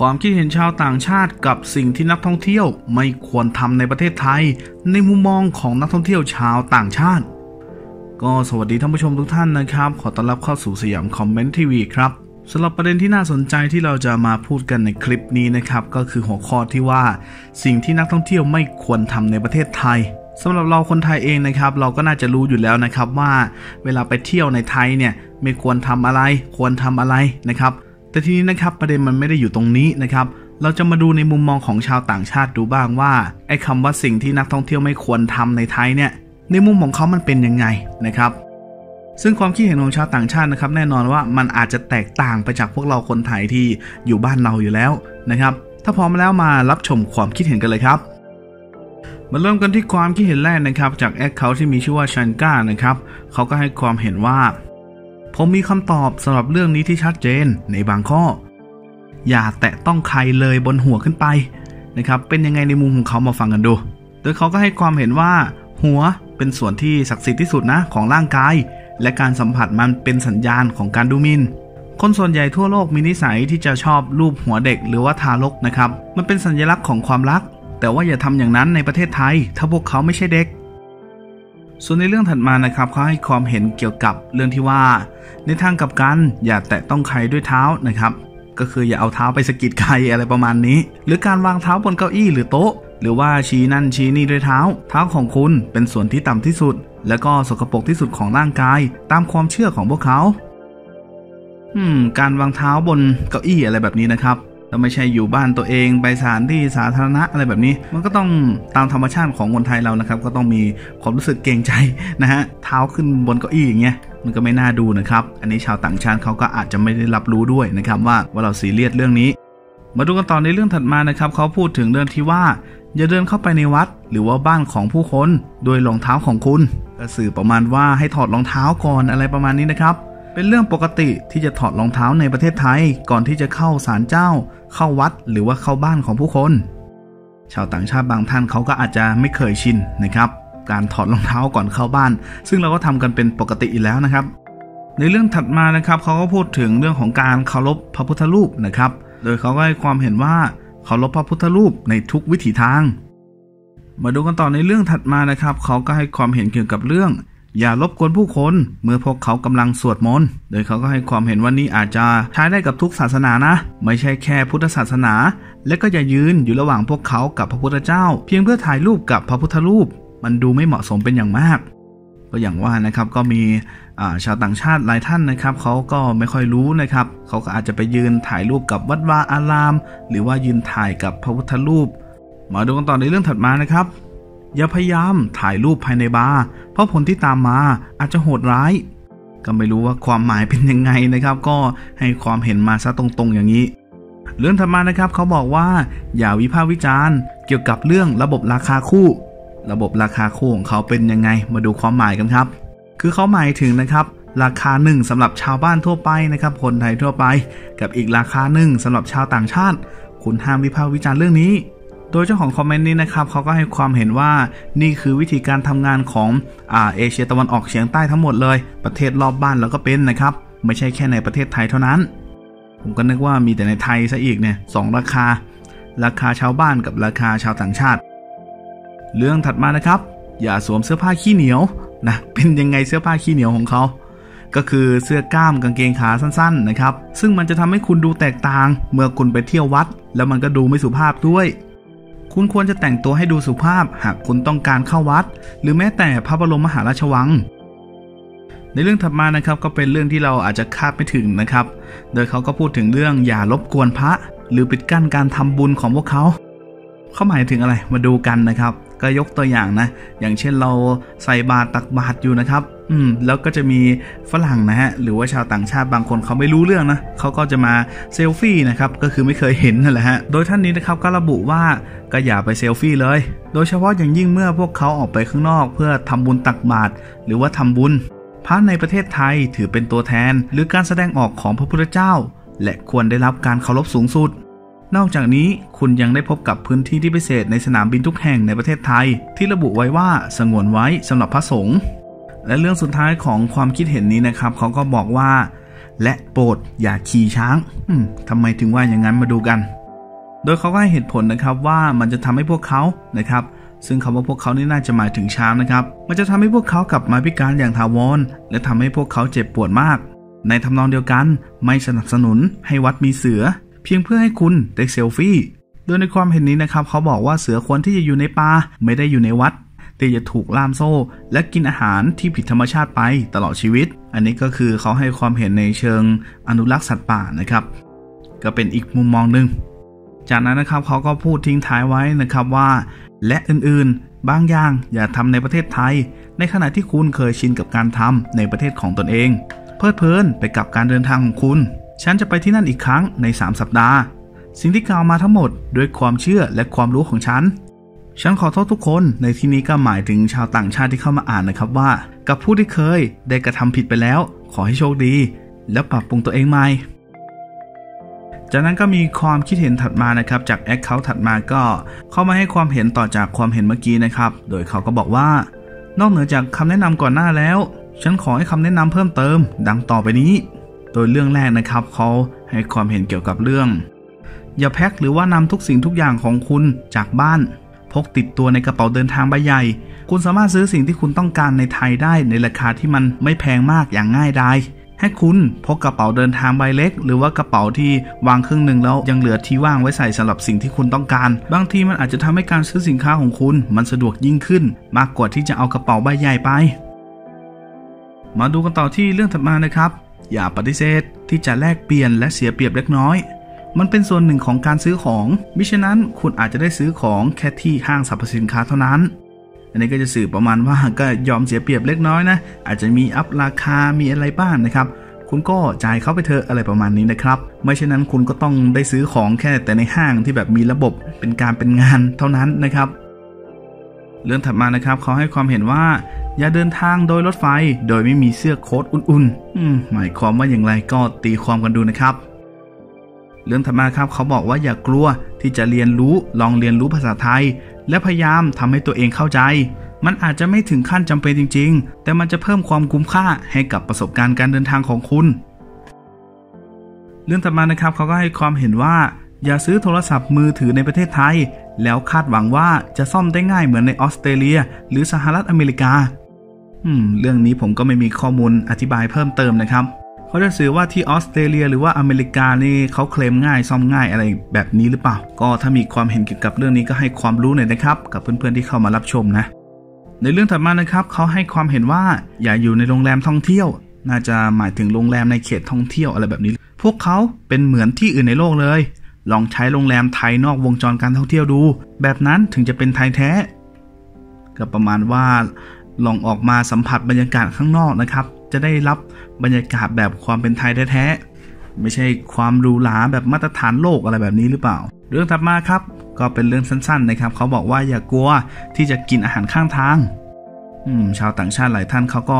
ความคิดเห็นชาวต่างชาติกับสิ่งที่นักท่องเที่ยวไม่ควรทำในประเทศไทย ในมุมมองของนักท่องเที่ยวชาวต่างชาติ ก็สวัสดีท่านผู้ชมทุกท่านนะครับ ขอต้อนรับเข้าสู่สยามคอมเมนต์ทีวีครับสำหรับประเด็นที่น่าสนใจที่เราจะมาพูดกันในคลิปนี้นะครับ ก็คือหัวข้อที่ว่า สิ่งที่นักท่องเที่ยวไม่ควรทำในประเทศไทยสำหรับเราคนไทยเองนะครับ เราก็น่าจะรู้อยู่แล้วนะครับว่า เวลาไปเที่ยวในไทยเนี่ยไม่ควรทำอะไร ควรทำอะไรนะครับ แต่ทีนี้นะครับประเด็นมันไม่ได้อยู่ตรงนี้นะครับเราจะมาดูในมุมมองของชาวต่างชาติดูบ้างว่าไอ้คำว่าสิ่งที่นักท่องเที่ยวไม่ควรทำในไทยเนี่ยในมุมของเขามันเป็นยังไงนะครับ ซึ่งความคิดเห็นของชาวต่างชาตินะครับ แน่นอนว่ามันอาจจะแตกต่างไปจากพวกเราคนไทยที่อยู่บ้านเราอยู่แล้วนะครับ ถ้าพร้อมแล้วมารับชมความคิดเห็นกันเลยครับมาเริ่มกันที่ความคิดเห็นแรกนะครับ จากแอคเคาท์ที่มีชื่อว่าชันก้านะครับเขาก็ให้ความเห็นว่า ผมมีคำตอบสำหรับเรื่องนี้ที่ชัดเจนในบางข้อ อย่าแตะต้องใครเลยบนหัวขึ้นไปนะครับ เป็นยังไงในมุมของเขามาฟังกันดู โดยเขาก็ให้ความเห็นว่า หัวเป็นส่วนที่ศักดิ์สิทธิ์ที่สุดนะของร่างกาย และการสัมผัสมันเป็นสัญญาณของการดูหมินคนส่วนใหญ่ทั่วโลกมีนิสัยที่จะชอบรูปหัวเด็กหรือว่าทารกนะครับ มันเป็นสัญลักษณ์ของความรัก แต่ว่าอย่าทำอย่างนั้นในประเทศไทย ถ้าพวกเขาไม่ใช่เด็ก ส่วนในเรื่องถัดมานะครับเขาให้ความเห็นเกี่ยวกับเรื่องที่ว่า ในทางกับกันอย่าแตะต้องใครด้วยเท้านะครับ ก็คืออย่าเอาเท้าไปสะกิดใครอะไรประมาณนี้ หรือการวางเท้าบนเก้าอี้หรือโต๊ะ หรือว่าชี้นั่นชี้นี่ด้วยเท้า เท้าของคุณเป็นส่วนที่ต่ำที่สุด และก็สกปรกที่สุดของร่างกาย ตามความเชื่อของพวกเขา อืม การวางเท้าบนเก้าอี้อะไรแบบนี้นะครับ ถ้าไม่ใช่อยู่บ้านตัวเองไปสถานที่สาธารณะอะไรแบบนี้ มันก็ต้องตามธรรมชาติของคนไทยเรานะครับ ก็ต้องมีความรู้สึกเกรงใจนะฮะเท้าขึ้นบนเก้าอี้อย่างเงี้ยมันก็ไม่น่าดูนะครับ อันนี้ชาวต่างชาติเขาก็อาจจะไม่ได้รับรู้ด้วยนะครับว่าว่าเราซีเรียสเรื่องนี้ มาดูกันต่อในเรื่องถัดมานะครับเขาพูดถึงเรื่องที่ว่าอย่าเดินเข้าไปในวัดหรือว่าบ้านของผู้คนโดยรองเท้าของคุณก็สื่อประมาณว่าให้ถอดรองเท้าก่อนอะไรประมาณนี้นะครับ เป็นเรื่องปกติที่จะถอดรองเท้าในประเทศไทยก่อนที่จะเข้าศาลเจ้า เข้าวัดหรือว่าเข้าบ้านของผู้คน ชาวต่างชาติบางท่านเขาก็อาจจะไม่เคยชินนะครับ การถอดรองเท้าก่อนเข้าบ้าน ซึ่งเราก็ทำกันเป็นปกติอยู่แล้วนะครับ ในเรื่องถัดมานะครับเขาก็พูดถึงเรื่องของการเคารพพระพุทธรูปนะครับ โดยเขาก็ให้ความเห็นว่าเคารพพระพุทธรูปในทุกวิถีทาง มาดูกันต่อในเรื่องถัดมานะครับเขาก็ให้ความเห็นเกี่ยวกับเรื่อง อย่ารบกวนผู้คน เมื่อพวกเขากำลังสวดมนต์ โดยเขาก็ให้ความเห็นว่านี่อาจจะใช้ได้กับทุกศาสนานะ ไม่ใช่แค่พุทธศาสนา และก็อย่ายืนอยู่ระหว่างพวกเขากับพระพุทธเจ้า เพียงเพื่อถ่ายรูปกับพระพุทธรูป มันดูไม่เหมาะสมเป็นอย่างมาก ก็อย่างว่านะครับก็มีชาวต่างชาติหลายท่านนะครับเขาก็ไม่ค่อยรู้นะครับเขาก็อาจจะไปยืนถ่ายรูปกับวัดวาอาราม หรือว่ายืนถ่ายกับพระพุทธรูป มาดูกันต่อในเรื่องถัดมานะครับ อย่าพยายามถ่ายรูปภายในบาร์เพราะผลที่ตามมาอาจจะโหดร้าย ก็ไม่รู้ว่าความหมายเป็นยังไงนะครับ ก็ให้ความเห็นมาซะตรงๆอย่างนี้ เรื่องถัดมานะครับเขาบอกว่า อย่าวิพากษ์วิจารณ์เกี่ยวกับเรื่องระบบราคาคู่ ระบบราคาคู่ของเขาเป็นยังไงมาดูความหมายกันครับ คือเขาหมายถึงนะครับราคาหนึ่งสำหรับชาวบ้านทั่วไปนะครับ คนไทยทั่วไป กับอีกราคาหนึ่งสำหรับชาวต่างชาติ คุณห้ามวิพากษ์วิจารณ์เรื่องนี้ โดยเจ้าของคอมเมนต์นี้นะครับเขาก็ให้ความเห็นว่านี่คือวิธีการทำงานของอ่าเอเชียตะวันออกเฉียงใต้ทั้งหมดเลย ประเทศรอบบ้านเราก็เป็นนะครับ ไม่ใช่แค่ในประเทศไทยเท่านั้น ผมก็นึกว่ามีแต่ในไทยซะอีกเนี่ยสองราคา ราคาชาวบ้านกับราคาชาวต่างชาติ เรื่องถัดมานะครับ อย่าสวมเสื้อผ้าขี้เหนียวนะเป็นยังไงเสื้อผ้าขี้เหนียวของเขาก็คือเสื้อกล้ามกางเกงขาสั้นๆนะครับ ซึ่งมันจะทำให้คุณดูแตกต่าง เมื่อคุณไปเที่ยววัด แล้วมันก็ดูไม่สุภาพด้วย คุณควรจะแต่งตัวให้ดูสุภาพหากคุณต้องการเข้าวัด หรือแม้แต่พระบรมมหาราชวัง ในเรื่องถัดมานะครับก็เป็นเรื่องที่เราอาจจะคาดไม่ถึงนะครับ โดยเขาก็พูดถึงเรื่องอย่ารบกวนพระ หรือปิดกั้นการทำบุญของพวกเขาเขาหมายถึงอะไรมาดูกันนะครับ ก็ยกตัวอย่างนะ อย่างเช่นเราใส่บาตรตักบาตรอยู่นะครับ อืมแล้วก็จะมีฝรั่งนะฮะหรือว่าชาวต่างชาติบางคนเขาไม่รู้เรื่องนะเขาก็จะมาเซลฟี่นะครับก็คือไม่เคยเห็นนั่นแหละฮะโดยท่านนี้นะครับก็ระบุว่าก็อย่าไปเซลฟี่เลย โดยเฉพาะอย่างยิ่งเมื่อพวกเขาออกไปข้างนอกเพื่อทำบุญตักบาตรหรือว่าทำบุญพระในประเทศไทยถือเป็นตัวแทน หรือการแสดงออกของพระพุทธเจ้า และควรได้รับการเคารพสูงสุดนอกจากนี้คุณยังได้พบกับพื้นที่ที่พิเศษในสนามบินทุกแห่งในประเทศไทย ที่ระบุไว้ว่าสงวนไว้สำหรับพระสงฆ์ และเรื่องสุดท้ายของความคิดเห็นนี้นะครับเขาก็บอกว่า และโปรดอย่าขี่ช้างทำไมถึงว่าอย่างนั้นมาดูกัน โดยเขาก็ให้เหตุผลนะครับว่ามันจะทำให้พวกเขานะครับซึ่งคำว่าพวกเขานี่น่าจะหมายถึงช้างนะครับ มันจะทำให้พวกเขากลับมาพิการอย่างถาวร และทำให้พวกเขาเจ็บปวดมาก ในทำนองเดียวกัน ไม่สนับสนุนให้วัดมีเสือ เพียงเพื่อให้คุณได้เซลฟี่ โดยในความเห็นนี้นะครับ เขาบอกว่าเสือควรที่จะอยู่ในป่าไม่ได้อยู่ในวัด แต่จะถูกล่ามโซ่ และกินอาหารที่ผิดธรรมชาติไปตลอดชีวิต อันนี้ก็คือเขาให้ความเห็นในเชิงอนุรักษ์สัตว์ป่านะครับ ก็เป็นอีกมุมมองหนึ่งจากนั้นนะครับเขาก็พูดทิ้งท้ายไว้นะครับว่า และอื่นๆ บางอย่างอย่าทำในประเทศไทย ในขณะที่คุณเคยชินกับการทำในประเทศของตนเอง เพลิดเพลินไปกับการเดินทางของคุณ ฉันจะไปที่นั่นอีกครั้งใน 3 สัปดาห์ สิ่งที่กล่าวมาทั้งหมดด้วยความเชื่อและความรู้ของฉัน ฉันขอโทษทุกคนในที่นี้ก็หมายถึงชาวต่างชาติที่เข้ามาอ่านนะครับว่า กับผู้ที่เคยได้กระทำผิดไปแล้ว ขอให้โชคดี และปรับปรุงตัวเองใหม่จากนั้นก็มีความคิดเห็นถัดมานะครับ จากแอคเคาท์ถัดมาก็เข้ามาให้ความเห็นต่อจากความเห็นเมื่อกี้นะครับ โดยเขาก็บอกว่า นอกเหนือจากคำแนะนำก่อนหน้าแล้ว ฉันขอให้คำแนะนำเพิ่มเติม ดังต่อไปนี้ โดยเรื่องแรกนะครับเขาให้ความเห็นเกี่ยวกับเรื่อง อย่าแพ็คหรือว่านำทุกสิ่งทุกอย่างของคุณจากบ้าน พกติดตัวในกระเป๋าเดินทางใบใหญ่ คุณสามารถซื้อสิ่งที่คุณต้องการในไทยได้ในราคาที่มันไม่แพงมากอย่างง่ายดายให้คุณพกกระเป๋าเดินทางใบเล็ก หรือว่ากระเป๋าที่วางครึ่งหนึ่งแล้วยังเหลือที่ว่างไว้ใส่สำหรับสิ่งที่คุณต้องการ บางทีมันอาจจะทำให้การซื้อสินค้าของคุณมันสะดวกยิ่งขึ้น มากกว่าที่จะเอากระเป๋าใบใหญ่ไป มาดูกันต่อที่เรื่องถัดมานะครับ อย่าปฏิเสธที่จะแลกเปลี่ยนและเสียเปรียบเล็กน้อย มันเป็นส่วนหนึ่งของการซื้อของ มิฉะนั้นคุณอาจจะได้ซื้อของแค่ที่ห้างสรรพสินค้าเท่านั้น อันนี้ก็จะสื่อประมาณว่าก็ยอมเสียเปรียบเล็กน้อยนะ อาจจะมีอัพราคา มีอะไรบ้างนะครับ คุณก็จ่ายเขาไปเถอะอะไรประมาณนี้นะครับ ไม่เช่นนั้นคุณก็ต้องได้ซื้อของแค่แต่ในห้างที่แบบมีระบบเป็นการเป็นงานเท่านั้นนะครับ เรื่องถัดมานะครับเขาให้ความเห็นว่าอย่าเดินทางโดยรถไฟโดยไม่มีเสื้อโค้ทอุ่นๆ อืมหมายความว่าอย่างไรก็ตีความกันดูนะครับ เรื่องถัดมาครับเขาบอกว่าอย่ากลัวที่จะเรียนรู้ลองเรียนรู้ภาษาไทย และพยายามทำให้ตัวเองเข้าใจ มันอาจจะไม่ถึงขั้นจำเป็นจริง ๆ แต่มันจะเพิ่มความคุ้มค่าให้กับประสบการณ์การเดินทางของคุณ เรื่องต่อมานะครับเขาก็ให้ความเห็นว่า อย่าซื้อโทรศัพท์มือถือในประเทศไทย แล้วคาดหวังว่าจะซ่อมได้ง่ายเหมือนในออสเตรเลีย หรือสหรัฐอเมริกา อืม เรื่องนี้ผมก็ไม่มีข้อมูลอธิบายเพิ่มเติมนะครับ เขาจะสื่อว่าที่ออสเตรเลีย หรือว่าอเมริกานี่เขาเคลมง่ายซ่อมง่ายอะไรแบบนี้หรือเปล่า ก็ถ้ามีความเห็นเกี่ยวกับเรื่องนี้ก็ให้ความรู้หน่อยนะครับ กับเพื่อนๆที่เข้ามารับชมนะ ในเรื่องถัดมานะครับเขาให้ความเห็นว่าอย่าอยู่ในโรงแรมท่องเที่ยว น่าจะหมายถึงโรงแรมในเขตท่องเที่ยวอะไรแบบนี้ พวกเขาเป็นเหมือนที่อื่นในโลกเลย ลองใช้โรงแรมไทยนอกวงจรการท่องเที่ยวดู แบบนั้นถึงจะเป็นไทยแท้ก็ประมาณว่าลองออกมาสัมผัสบรรยากาศข้างนอกนะครับ จะได้รับบรรยากาศแบบความเป็นไทยแท้ๆไม่ใช่ความรูหราแบบมาตรฐานโลกอะไรแบบนี้หรือเปล่า เรื่องถัดมาครับ ก็เป็นเรื่องสั้นๆนะครับ เขาบอกว่าอย่ากลัวที่จะกินอาหารข้างทางชาวต่างชาติหลายท่านเขาก็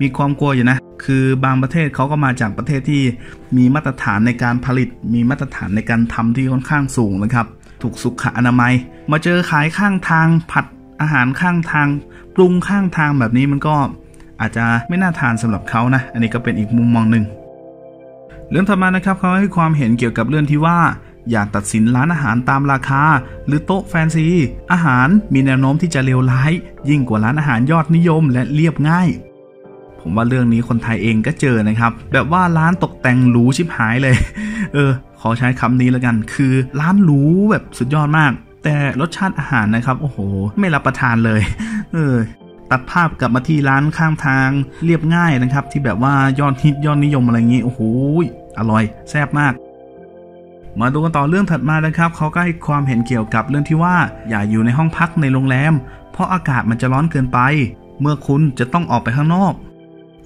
มีความกลัวอยู่นะ คือบางประเทศเขาก็มาจากประเทศที่มีมาตรฐานในการผลิต มีมาตรฐานในการทำที่ค่อนข้างสูงนะครับ ถูกสุขอนามัย มาเจอขายข้างทางผัดอาหารข้างทางปรุงข้างทางแบบนี้มันก็ อาจจะไม่น่าทานสำหรับเขานะ อันนี้ก็เป็นอีกมุมมองหนึ่ง เรื่องต่อมานะครับเขาให้ความเห็นเกี่ยวกับเรื่องที่ว่า อย่าตัดสินร้านอาหารตามราคา หรือโต๊ะแฟนซี อาหารมีแนวโน้มที่จะเลวร้าย ยิ่งกว่าร้านอาหารยอดนิยมและเรียบง่ายผมว่าเรื่องนี้คนไทยเองก็เจอนะครับ แบบว่าร้านตกแต่งหรูชิบหายเลย เออ ขอใช้คำนี้แล้วกัน คือร้านหรูแบบสุดยอดมาก แต่รสชาติอาหารนะครับ โอ้โห ไม่รับประทานเลย เออ ตัดภาพกลับมาที่ร้านข้างทางเรียบง่ายนะครับ ที่แบบว่ายอดฮิตยอดนิยมอะไรอย่างนี้โอ้โหอร่อย แซ่บมาก มาดูกันต่อเรื่องถัดมานะครับเขาก็ให้ความเห็นเกี่ยวกับเรื่องที่ว่า อย่าอยู่ในห้องพักในโรงแรม เพราะอากาศมันจะร้อนเกินไป เมื่อคุณจะต้องออกไปข้างนอก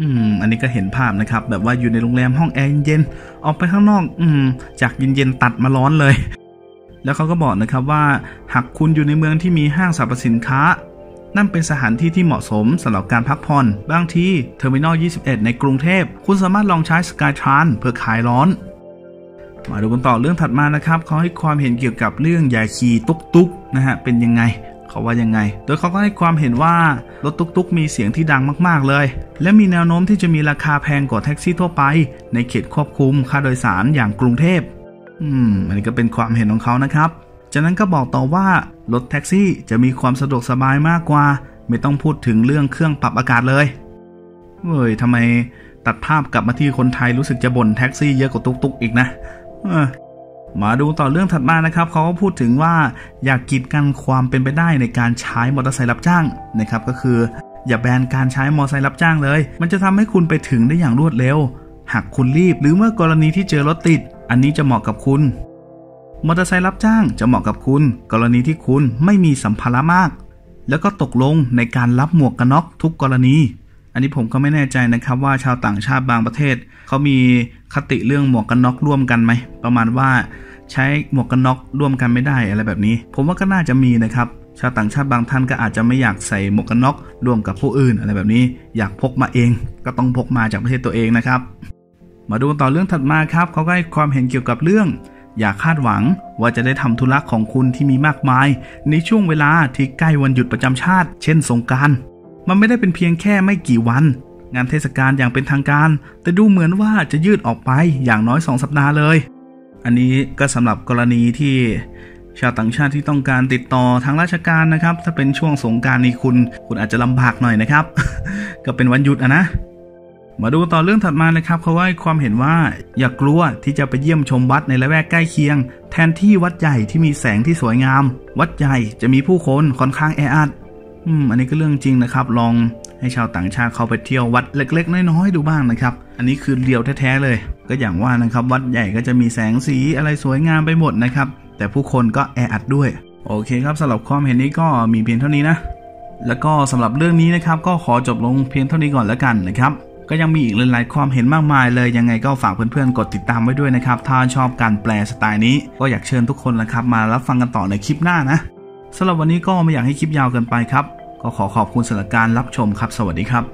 อืม อันนี้ก็เห็นภาพนะครับ แบบว่าอยู่ในโรงแรมห้องแอร์เย็นๆออกไปข้างนอก อืม จากเย็นๆตัดมาร้อนเลยแล้วเขาก็บอกนะครับว่า หากคุณอยู่ในเมืองที่มีห้างสรรพสินค้า นั่นเป็นสถานที่ที่เหมาะสมสำหรับการพักผ่อน บางทีเทอร์มินอล 21 ในกรุงเทพ คุณสามารถลองใช้ skytrain เพื่อคลายร้อน มาดูกันต่อเรื่องถัดมานะครับเขาให้ความเห็นเกี่ยวกับเรื่องยาขี่ตุกตุกนะฮะเป็นยังไงเขาว่ายังไง โดยเขาก็ให้ความเห็นว่ารถตุกตุกมีเสียงที่ดังมากๆเลย และมีแนวโน้มที่จะมีราคาแพงกว่าแท็กซี่ทั่วไป ในเขตควบคุมค่าโดยสารอย่างกรุงเทพ อืม อันนี้ก็เป็นความเห็นของเขานะครับ จากนั้นก็บอกต่อว่า รถแท็กซี่จะมีความสะดวกสบายมากกว่า ไม่ต้องพูดถึงเรื่องเครื่องปรับอากาศเลยเฮ้ยทำไมตัดภาพกลับมาที่คนไทยรู้สึกจะบ่นแท็กซี่เยอะกว่าตุกๆอีกนะมาดูต่อเรื่องถัดมานะครับเขาก็พูดถึงว่าอยากกีดกันความเป็นไปได้ในการใช้มอเตอร์ไซค์รับจ้างนะครับ ก็คือ อย่าแบนการใช้มอเตอร์ไซค์รับจ้างเลย มันจะทำให้คุณไปถึงได้อย่างรวดเร็ว หากคุณรีบหรือเมื่อกรณีที่เจอรถติด อันนี้จะเหมาะกับคุณ มอเตอร์ไซค์รับจ้างจะเหมาะกับคุณ กรณีที่คุณไม่มีสัมภาระมาก แล้วก็ตกลงในการรับหมวกกันน็อกทุกกรณี อันนี้ผมก็ไม่แน่ใจนะครับว่าชาวต่างชาติบางประเทศเขามีคติเรื่องหมวกกันน็อกร่วมกันไหมประมาณว่าใช้หมวกกันน็อกร่วมกันไม่ได้อะไรแบบนี้ ผมว่าก็น่าจะมีนะครับชาวต่างชาติบางท่านก็อาจจะไม่อยากใส่หมวกกันน็อกร่วมกับผู้อื่นอะไรแบบนี้ อยากพกมาเอง ก็ต้องพกมาจากประเทศตัวเองนะครับ มาดูต่อเรื่องถัดมาครับเขาก็ให้ความเห็นเกี่ยวกับเรื่อง อย่าคาดหวังว่าจะได้ทำธุระของคุณที่มีมากมาย ในช่วงเวลาที่ใกล้วันหยุดประจำชาติ เช่นสงการมันไม่ได้เป็นเพียงแค่ไม่กี่วัน งานเทศกาลอย่างเป็นทางการ แต่ดูเหมือนว่าจะยืดออกไปอย่างน้อย2สัปดาห์เลย อันนี้ก็สำหรับกรณีที่ชาวต่างชาติที่ต้องการติดต่อทางราชการนะครับ ถ้าเป็นช่วงสงการนี้คุณ คุณอาจจะลำบากหน่อยนะครับ ก็เป็นวันหยุดอะนะ มาดูต่อเรื่องถัดมานะครับเขาว่าความเห็นว่าอย่ากลัวที่จะไปเยี่ยมชมวัดในละแวกใกล้เคียง แทนที่วัดใหญ่ที่มีแสงที่สวยงาม วัดใหญ่จะมีผู้คนค่อนข้างแออัดอืมอันนี้ก็เรื่องจริงนะครับ ลองให้ชาวต่างชาติเข้าไปเที่ยววัดเล็ก ๆ น้อยๆดูบ้างนะครับ อันนี้คือเรียวแท้ๆเลย ก็อย่างว่านะครับวัดใหญ่ก็จะมีแสงสีอะไรสวยงามไปหมดนะครับ แต่ผู้คนก็แออัดด้วย โอเคครับสำหรับความเห็นนี้ก็มีเพียงเท่านี้นะ แล้วก็สำหรับเรื่องนี้นะครับ ก็ขอจบลงเพียงเท่านี้ก่อนแล้วกันนะครับ ก็ยังมีอีกหลายๆความเห็นมากมายเลยยังไงก็ฝากเพื่อนๆกดติดตามไว้ด้วยนะครับ ถ้าชอบการแปลสไตล์นี้ ก็อยากเชิญทุกคนนะครับ มารับฟังกันต่อในคลิปหน้านะสำหรับวันนี้ก็ไม่อยากให้คลิปยาวเกินไปครับ ก็ขอขอบคุณสำหรับการรับชมครับ สวัสดีครับ